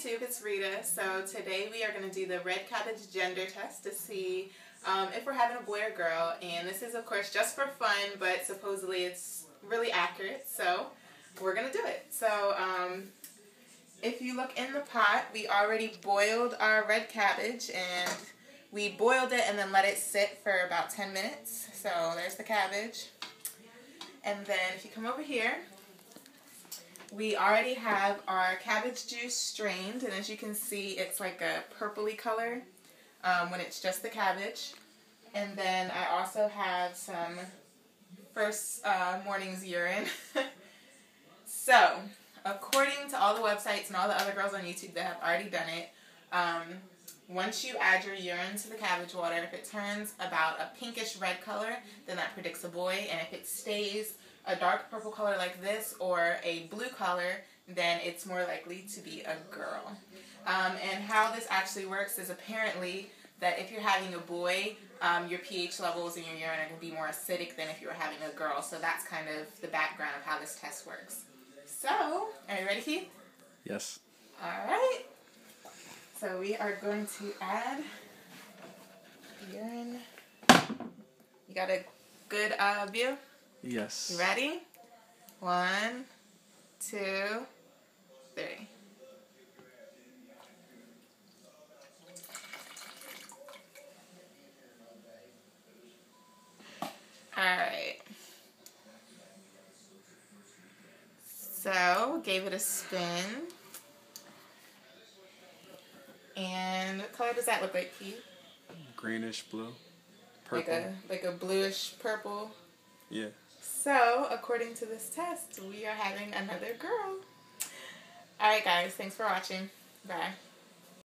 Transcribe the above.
YouTube, it's Rita. So today we are going to do the red cabbage gender test to see um, if we're having a boy or girl. And this is of course just for fun, but supposedly it's really accurate. So we're going to do it. So um, if you look in the pot, we already boiled our red cabbage and we boiled it and then let it sit for about 10 minutes. So there's the cabbage. And then if you come over here, we already have our cabbage juice strained, and as you can see, it's like a purpley color um, when it's just the cabbage. And then I also have some first uh, morning's urine. so, according to all the websites and all the other girls on YouTube that have already done it, um, once you add your urine to the cabbage water, if it turns about a pinkish red color, then that predicts a boy. And if it stays a dark purple color like this or a blue color, then it's more likely to be a girl. Um, and how this actually works is apparently that if you're having a boy, um, your pH levels in your urine are going to be more acidic than if you were having a girl. So that's kind of the background of how this test works. So, are you ready, Keith? Yes. All right. So we are going to add urine. You got a good uh, view? Yes. You ready? One, two, three. Alright. So, gave it a spin. And what color does that look like, Keith? Greenish blue. Purple. Like a like a bluish purple. yeah. So, according to this test, we are having another girl. Alright, guys. Thanks for watching. Bye.